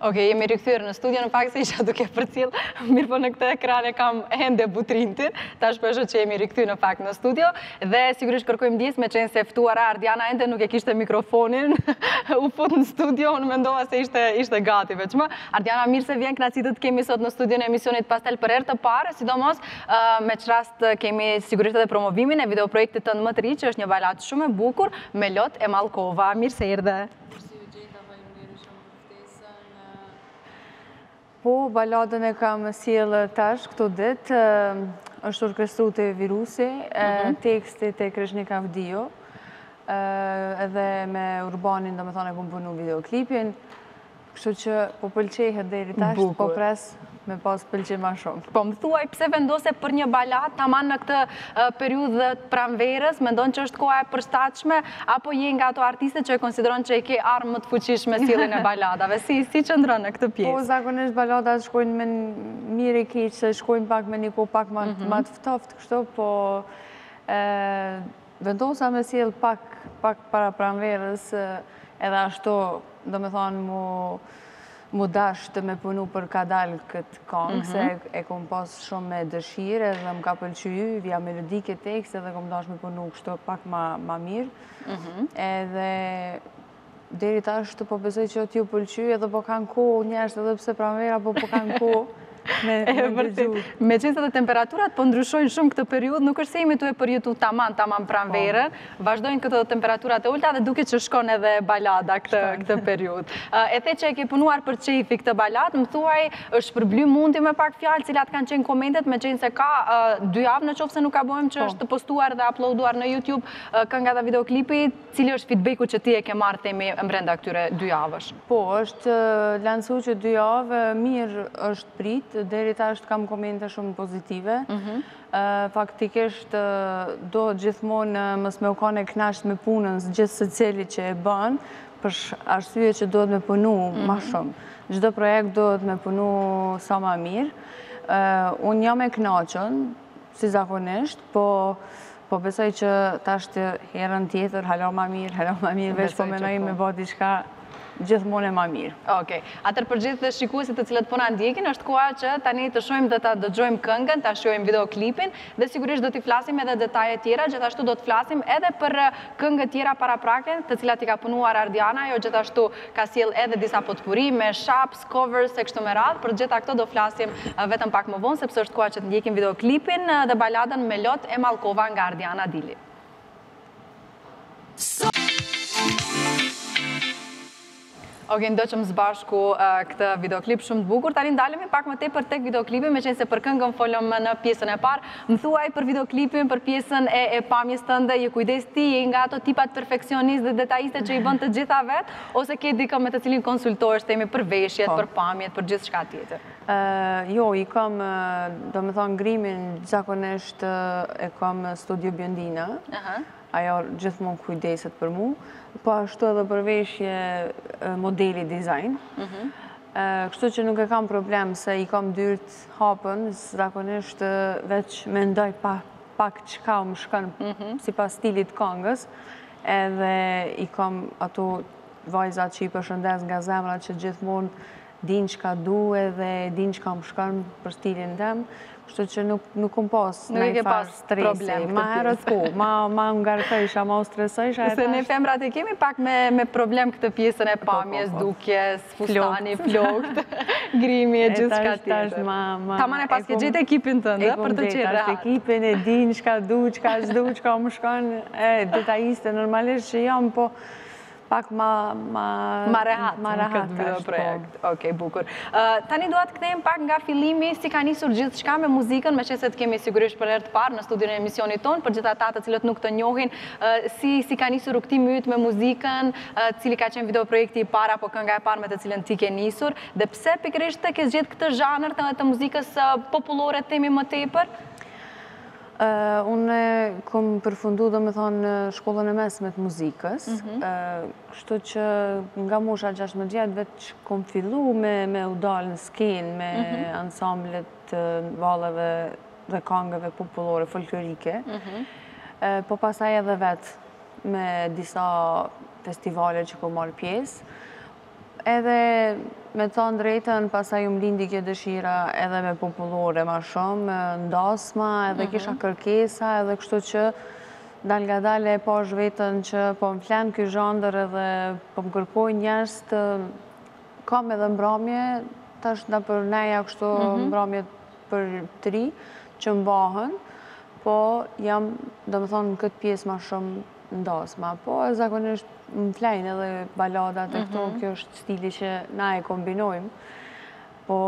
Ok, jemi rikthyer në studio një pak se isha duke përcjellë, mirëpo në këtë ekran e kam ende Butrintin, tash po e shoh që jemi rikthyer një pak në studio, dhe sigurisht kërkojmë ndjesë meqenëse e ftuara Ardiana ende nuk e kishte mikrofonin, u fut në studio, unë mendova se ishte, ishte gati veçse. Ardiana, mirë se vjen kënaqësi të të kemi sot në studio në emisionin Pastel për herë të parë, sidomos me ç'rast kemi sigurisht edhe promovimin e videoprojektit tënd më të ri, që është një baladë shumë e bukur, me lot e mallkova, mirë se Mirë se ju gjeta, faleminderit shumë për ftesën. Po, baladën e kam sjellë tash këto ditë, është orkestru te Virusi, mhm. teksti te Kreshnik Avdiu, edhe me Urbanin, domethonë e kom punu videoklipin, Kështu që po pëlqehet deri tash, po pres me pas pëlqime ma shumë. Po më thuaj pse vendose për një baladë taman në këtë periudhë të pranverës, mendon që është koha e përshtatshme, apo je nga ato artiste që e konsideron që e ke armë më të fuqishme sjelljen e baladave, si si qëndron në këtë pjesë? Po, zakonisht baladat shkojnë me mirë e keq, se shkojnë pak me një kohë pak ma të ftoft, kështu, po Vendosa me sjell pak pak para pranverës edhe ashtu domethënë m'u m'u dashtë me punu për kadal këtë këngë se e kom pas shumë me dëshirë edhe më ka pëlqy vija melodike, teksti edhe kom dashtë me punu kështu pak ma ma mirë edhe Deri tash po besoj që u pëlqy edhe po kanë kohë njerëzit edhe pse pranvera po po kanë kohë me dëgju. Meqenëse dhe temperaturat po ndryshojnë shumë këtë periudhë, nuk është se jemi tu e përjetu taman, taman pranverën, po. vazhdojnë këto temperaturat e ulta dhe duket që shkon edhe balada këtë periudhë. E the që e ke punuar për qefi këtë baladë, më thuaj a është shpërbly mundi me pak fjalë cilat kanë qenë komentet, meqenëse ka dy javë në qoftë se nuk gaboj që po. është postuar dhe uploaduar në Youtube kënga dhe videoklipi, Cili është feedback-u që ti e ke marrë, të themi mbrenda këtyre dy javësh? Po, është lancu që dy javë, mirë është prit, deri tash kam komente shumë pozitive. Mhm. Faktikisht, duhet gjithmonë mos me u konë e knaqtë me punën, gjithsecili që e banë, për arsye që duhet me punu ma mhm. shumë. Çdo projekt duhet me punu sa ma mirë. Unë jam e knaqun, Si zakonisht, po po besoj që tash herën tjetër, hala ma mirë, hala ma mirë, veç po menoj me bo diçka gjithmonë e ma mirë. Ok, atëherë për gjithë teleshikuesit të cilët po na ndjekin, është koha që tani ta shohim dhe ta dëgjojmë këngën, ta shijojmë videoklipin, dhe sigurisht do t'i flasim edhe detajet tjera, gjithashtu do të flasim edhe për këngët tjera paraprake, të cilat i ka punuar Ardiana, ajo gjithashtu ka sjellë edhe disa potpuri, mashup, covers e kështu me radhë, për të gjitha këto do flasim vetëm pak më vonë sepse është koha që të ndjekim videoklipin dhe baladën me lot e mallkova nga Ardiana Dili. Ok, ndoqëm së bashku këtë videoklip shumë të bukur. Tani ndalemi pak më tepër tek videoklipi, me qenë se për këngën folëm në pjesën e parë. Më thuaj për videoklipin, për pjesën e, e pamjes tënde, je kujdes ti, je nga ato tipat perfeksionist dhe detajiste që i bën të gjitha vetë, Ose ke dikë me të cilin konsultohesh themi për veshjet, po. për pamjet, për gjithçka tjetër? Jo, i kam, domethonë, grimin, zakonisht e kam studio bjëndina, ajo gjithmonë kujdeset për mu, po ashtu edhe për veshje modeli dizajn, mhm. kështu që nuk e kam problem se i kam dyrt hapën, zakonisht veç mendoj pa pak çka më shkon sipas stilit të kongës, edhe i kam ato vajzat që i përshëndes nga zemra që gjithmonë dinë çka du edhe dinë çka më shkon për stilin tem, kështu që nuk nuk kom pas najfar stresi, ma herët po, ma u ngarkojsha, ma u stresojsha e tash. Se ne femrat e kemi pak më problem këtë pjesën e pamjes, dukjes, fustani, flokët, grimi e gjithçka tjetër. Tamam e paske gjetë ekipin tënd për të qenë rahat. E kom gjetë ekipin e din çka du, çka s'du, çka më shkon, e detajiste normalisht që jam, po pak ma... Ma rehat në këtë video po. projekt. Ok, bukur. Tani dua të kthehemi pak nga fillimi, si ka nisur gjithçka me muzikën, me qenë se të kemi sigurisht për herë të parë në studion e emisionit tonë, për gjithë ata të cilët nuk të njohin, si ka nisur rrugëtimi yt me muzikën, Cili ka qenë videoprojekti i parë apo kënga e parë me të cilën ti ke nisur dhe pse pikërisht ti ke zgjedh këtë zhanër të, të muzikës popullore të themi më tepër? Uh, unë kom përfundu domethonë shkollën e mesme të muzikës, mm -hmm. uh, kështu që nga mosha 16 vjet veç kom fillu me, me u dalë në skenë, me mm -hmm. ansamblet të valleve dhe kangëve popullore, folklorike, mm -hmm. uh, po pastaj edhe vetë me disa festivale që kom marrë pjesë. Edhe me të thonë drejtën, pastaj u më lindi kjo dëshira edhe me popullore ma shumë, ndasma, edhe mhm. kisha kërkesa, edhe kështu që dalngadal e pash veten që po më flen ky zhanër edhe po më kërkojnë njerëzit kam edhe mbramje, tash nëpër neja kështu mhm. mbramje për tri që mbahen, po jam, domethënë, në këtë pjesë ma shumë n'dasma. Po e zakonisht më flejnë edhe baladat e mhm. këto, kjo është stili që na e kombinojmë, po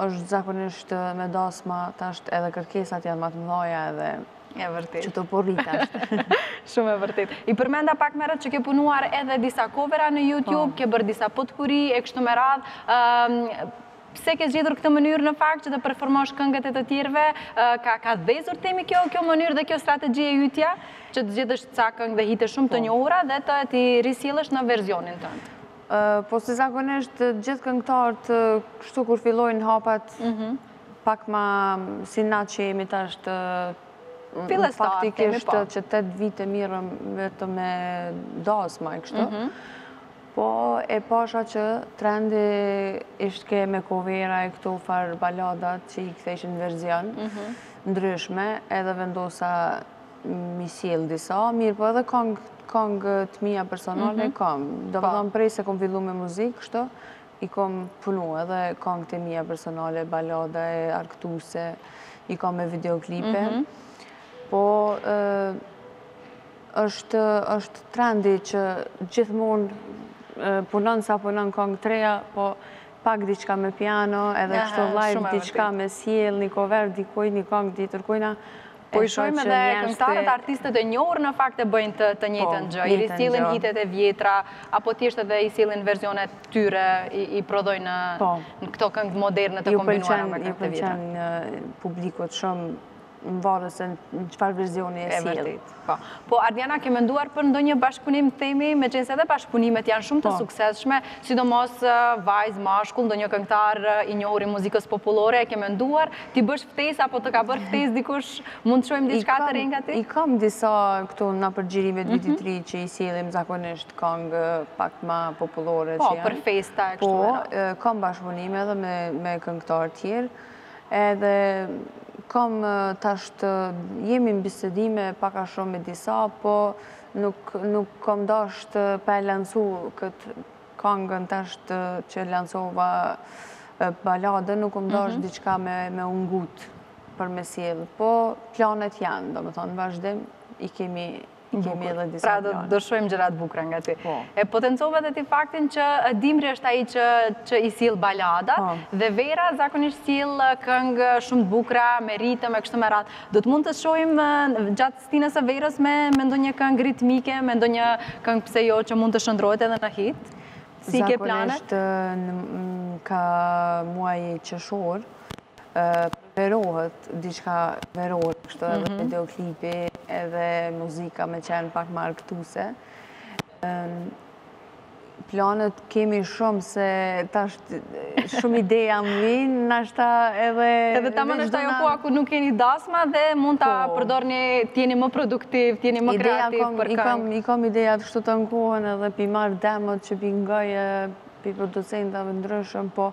është zakonisht me dasma, tashti edhe kërkesat janë ma të mdhaja edhe E vërtetë. Që të porrit ashtë. Shumë e vërtetë. I përmenda pak më herët që ke punuar edhe disa kovera në po. YouTube, ke bërë disa potpuri, e kështu me radhë. Pse ke zgjedhur këtë mënyrë në fakt që të performosh këngët e të tjerëve? Ka ka ardhur te ti kjo kjo mënyrë dhe kjo strategji e jotja që të zgjedhësh ca këngë dhe hite shumë të po. njohura dhe t'i risjellësh në versionin tënd? Po si zakonisht gjithë këngëtarët kështu kur fillojnë hapat mhm. pak ma si na që jemi tashti faktikisht po. që 8 vite merrem vetëm me dasma e kështu. Mhm. Po e pasha që trendi ishte ke me kovera e këto farë baladat që i ktheshin verzion mhm. ndryshme edhe vendosa me i sjell disa, mirëpo edhe kangë të mija personale mhm. kam, domethënë po. prej se kom fillu me muzikë kështu, i kom punu edhe kangë të mija personale, balada e arktuse, i kom me videoklipe, mhm. po Është është trendi që gjithmonë punon sa punon kangë të reja, po pak diçka me piano, edhe kështu live diçka me sjell, një cover dikujt, një kangë tjetërkujna. Po i shohim edhe këngëtarët, artistët e njohur në fakt e bëjnë të, të njëjtën po, gjë. I risjellin hitet e vjetra, apo thjesht edhe i sjellin versionet e tyre, i, i prodhojnë në, po. në këto këngë moderne të kombinuara me këngë të vjetra. Ju pëlqen, ju pëlqen publikut shumë Mvarësi se në çfarë verzioni e sjell. Po. po, Ardiana, ke menduar për ndonjë bashkëpunim të themi, meqenëse edhe bashkëpunimet janë shumë të po. suksesshme, sidomos vajzë, mashkull, ndonjë këngëtar i njohur i muzikës popullore, ke menduar, t'i bësh ftesë, apo të ka bërë ftesë dikush, mund të shohim diçka të re nga ti? I kam disa këto nëpër xhirimet mhm. Vitit të Ri që i sjellim zakonisht kangë pak ma popullore po, që janë. Po, për festa e kështu. Po, kam bashkëpunime edhe me këngëtarë tjerë. Edhe kam tashti jemi në bisedime pak a shumë me disa, po nuk nuk kam dashtë të pa e lansu këtë kangën tashti që lansova baladën, nuk kam dashtë diçka me me u ngut për me sjellë, po planet janë, domethënë vazhdim i kemi. Kemi edhe disa pra, plane. Pra do shohim gjëra të bukra nga ti. Po. E potencove dhe ti faktin që dimri është ai që, që i sjell balada po. dhe vera zakonisht sjell këngë shumë të bukra me ritëm e kështu me radhë. Do të mund të shohim gjatë stinës së verës me, me ndonjë këngë ritmike, me ndonjë këngë pse jo që mund të shndërrohet edhe në hit? Si i ke planet? Zakonisht ka muaji qershor, Verohet, diçka verohet kështu edhe mhm. videoklipi, edhe muzika me qenë pak më argëtuse. Planet kemi shumë se tash shumë ideja m'vijnë, nashta edhe... Edhe tamam është ajo koha ku nuk keni dasma dhe mund ta po. përdorni të jeni më produktiv, të jeni më kreativ për këngë. I kam ideat kshtu tanë kohën edhe p'i marr demot që p'i ngoj, pi producentave t'ndryshëm, po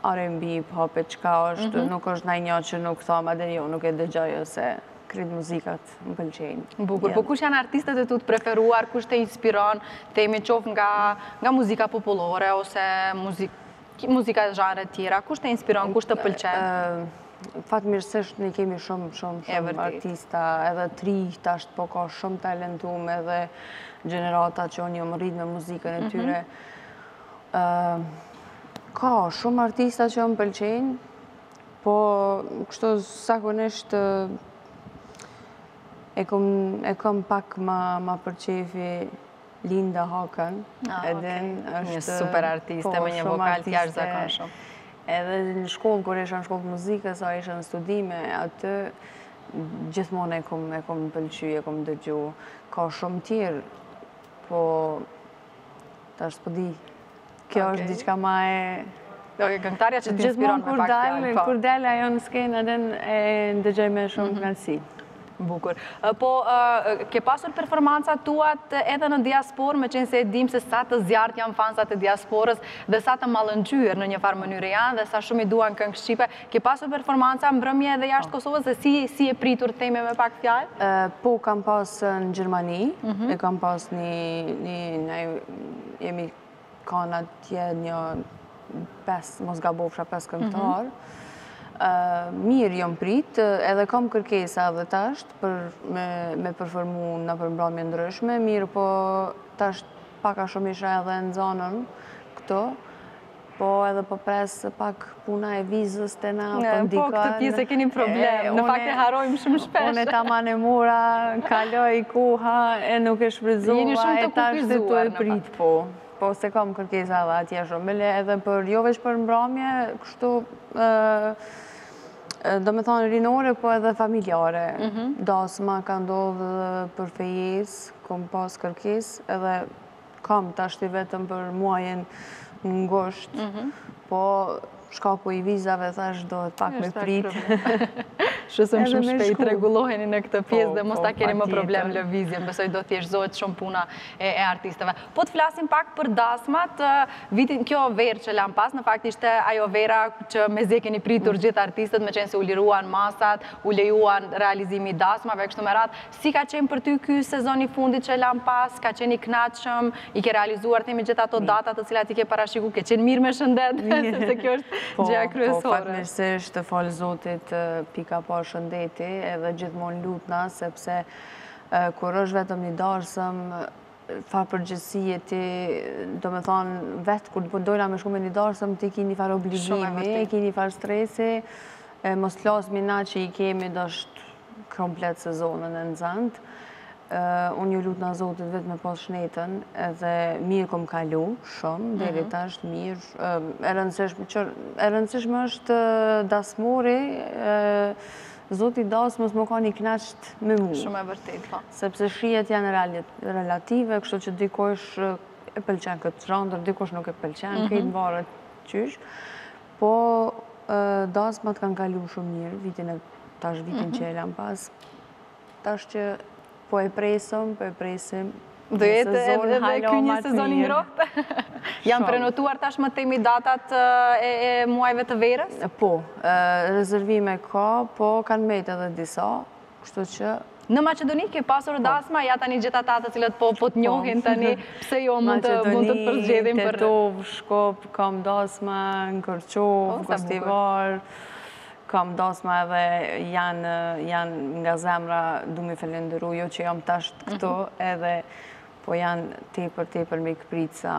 RNB, pop e çka është, mhm. nuk është najnjo që nuk thom edhe jo, nuk e dëgjoj ose krejt muzikat më pëlqejnë. Bukur, po kush janë artistët e tu të preferuar, kush të inspiron, themi qoftë nga muzika popullore ose muzika e zhanreve tjera, kush të inspiron, kush të pëlqen? Fatmirësisht ne kemi shumë, shumë, shumë artista, edhe t'ri, tash po ka shumë talent, um edhe gjenerata që unë jom rritë me muzikën e mhm. tyre. Ka shumë artista që më pëlqejnë, po kështu zakonisht e kom, e kom pak ma, ma për qefi Linda Hakan. Ah, edhe okay. është një super artiste po, me një vokal të jashtëzakonshëm. Edhe në shkollë kur isha në shkollë të muzikës, sa isha në studime aty, gjithmonë e kom e kom pëlqy, e kom dëgju. Ka shumë tjerë, po Tash po di. Kjo është diçka ma e... Këngtarja që t'inspiron me pak fjalë. Po. Kur del ajo në skenë, edhe e ndëgjoj me shumë mhm. knaqësi. Bukur. Po, ke pasur performancat tua edhe në diasporë, meqenëse e dim se sa të zjarrtë janë fansat e diasporës dhe sa të mallëngjyer në një farë mënyre janë dhe sa shumë i duan këngë shqipe, Ke pasur performanca mbrëmje edhe jashtë Kosovës dhe si je pritur themi me pak fjalë? Po kam pas në Gjermani, mhm. e kam pas një një ne jemi kanë atje nja pesë, mos gabofsha pesë këngëtarë. Mhm. mirë jam prit, edhe kam kërkesa edhe tash për me me performu nëpër mbrëmje t'ndryshme, mirëpo tash pak a shumë isha edhe e zonun këtu. Po edhe po pres pak puna e vizës te na po ndikon. Po këtë pjesë e keni problem, në fakt e harrojmë shumë shpesh. Unë e taman e mora, kaloi koha e nuk e shfrytëzova. Jeni shumë të kufizuar në fakt. Po, po se kam kërkesa dhe atje shumë. Bile edhe për jo veç për mbramje, kështu domethonë rinore, po edhe familjare. Mhm. Dasma ka ndodhë për fejesë, kom pas kërkesë, edhe kam tashti vetëm për muajin gusht, mhm. po shkaku i vizave thashë duhet pak me pritë. Shpresojmë shumë shpejt, regulloheni në këtë pjesë po, dhe mos ta po, keni më problem lëvizjen, besoj do t'thjeshtëzohet shumë puna e artistëve. Po të flasim pak për dasmat, vitin kjo verë që lamë pas, në fakt ishte ajo vera që mezi e keni pritur mm. gjithë artistët, meqenëse u liruan masat, u lejuan realizimi i dasmave, kështu me radhë, Si ka qenë për ty ky sezon i fundit që lamë pas, ka qenë i kënaqshëm, i ke realizuar themi gjithë ato data të cilat i ke parashiku, ke qenë mirë me shëndet, sepse kjo është po, gjëja po, kryesore. Po, fatmirësisht, falë Zotit, pikë së pari po shëndeti, edhe gjithmonë lutna, sepse kur është vetëm një darsëm, farë përgjegjësie ti, domethonë, vetë kur po dojna me shku në një darsëm, ti ki një farë obligimi, ki një farë stresi, mos flasmi na që i kemi, tash komplet sezonën e nxanun. Unë ju lutna Zotit veç me pas shnetin edhe mirë kom kalu shumë, mhm. deri tash mirë. E rëndësishme, që, e rëndësishme është dasmori, zoti i dasmës me kanë i knaqt me mu. Shumë e vërtetë, po. Sepse shijet janë relative, kështu që dikush e pëlqen këtë zhanër, dikush nuk e pëlqen, mhm. krejt varet qysh. Po dasmat kanë kalu shumë mirë, vitin e tash vitin mhm. që e lamë pas. Tash që po e presim, po e presim. Do jetë edhe ky një sezon i ngrohtë? Janë prenotuar tashmë themi datat e muajve të verës? Po, rezervime ka, po kanë metë edhe disa. Kështu që Në Maqedoni ke pasur po. dasma, ja tani gjithë ata të cilët po po të po. ndjekin tani, pse jo mund të mund të përzgjedhin për Tetovë, Shkup, kam dasma në Kërçovë, po, Gostivar. Kam dasma edhe janë janë nga zemra, du me i falënderu, jo që jam tash këtu, mhm. edhe po janë tepër tepër mikpritësa.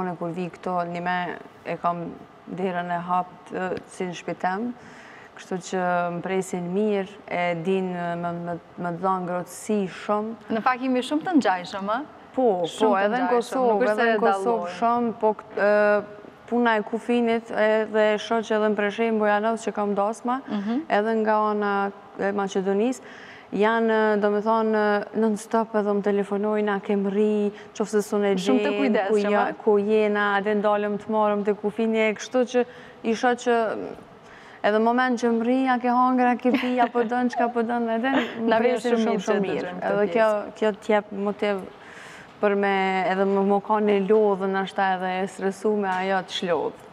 Unë kur vi këtu, njëmend e kam Derën e haptë si në shpi teme, kështu që më presin mirë, e din me të dhanë ngrohtësi shumë. Në fakt jemi shumë të ngjajshëm, ë? Po, po, edhe në Kosovë, edhe në Kosovë shumë, po puna e kufinit edhe e shoh që edhe në Preshevë, në Bujanoc që kam dasma, edhe nga ana e Maqedonisë, janë, do me thonë, non stop edhe më telefonojnë, a ke mrri, qoftë se s'un e gjen, ku je, na, edhe ndalem të marrim te kufini, e kështu që isha që edhe n'moment që mrri, a ke hangër, a ke pi, a po don, çka po don, edhe na presin shumë shumë mirë. Edhe kjo t'jep motiv për me, edhe me kanë e lodhun, ashtu edhe e stresume, ajo të çlodh.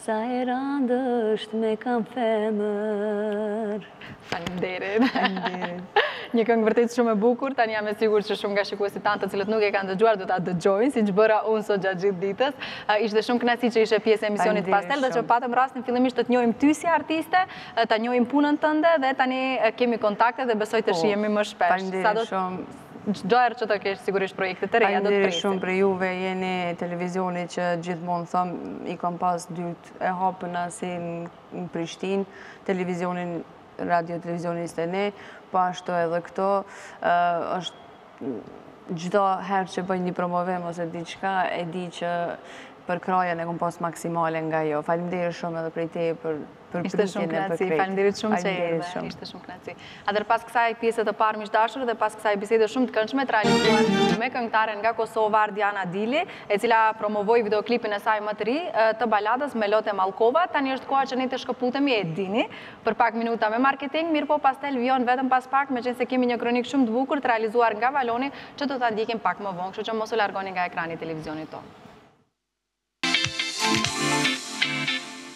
Sa e randë është me kanë femër. Faleminderit. Faleminderit. Një këngë vërtet shumë e bukur, tani jam e sigurt që shumë nga shikuesit tanë të cilët nuk e kanë dëgjuar do ta dëgjojnë, siç bëra unë sot gjatë gjithë ditës. Ishte shumë kënaqësi që ishe pjesë e emisionit Pastel dhe që patëm rastin fillimisht të të njohim ty si artiste, ta njohim punën tënde dhe tani kemi kontakte dhe besoj të po, shihemi më shpesh. Faleminderit shumë. Çdo herë që të kesh sigurisht projekte të reja, do të presim. Faleminderit shumë prej juve, jeni televizioni që gjithmonë thom i kom pas dyrt e hapuna si në Prishtinë, televizionin Radio Televizionin si te ne, po ashtu edhe këtu, është çdo herë që bëj një promovim ose diçka, e di që përkrahjen e kom pas maksimale nga ju. Faleminderit shumë edhe prej teje për për pritjen e për krejt. Ishte shumë knaqsi, faleminderit shumë që erdhe, ishte shumë knaqsi. Atëherë pas kësaj pjese të parë miq të dashur dhe pas kësaj bisede shumë të këndshme të realizuar me këngëtaren nga Kosova Ardiana Dili, e cila promovoi videoklipin e saj më të ri të baladës Me lot e mallkova, tani është koha që ne të shkëputemi e dini për pak minuta me marketing, mirëpo Pastel vijon vetëm pas pak, meqenëse kemi një kronikë shumë të bukur të realizuar nga Valoni që do ta ndjekim pak më vonë, kështu që mos u largoni nga ekrani i televizionit tonë.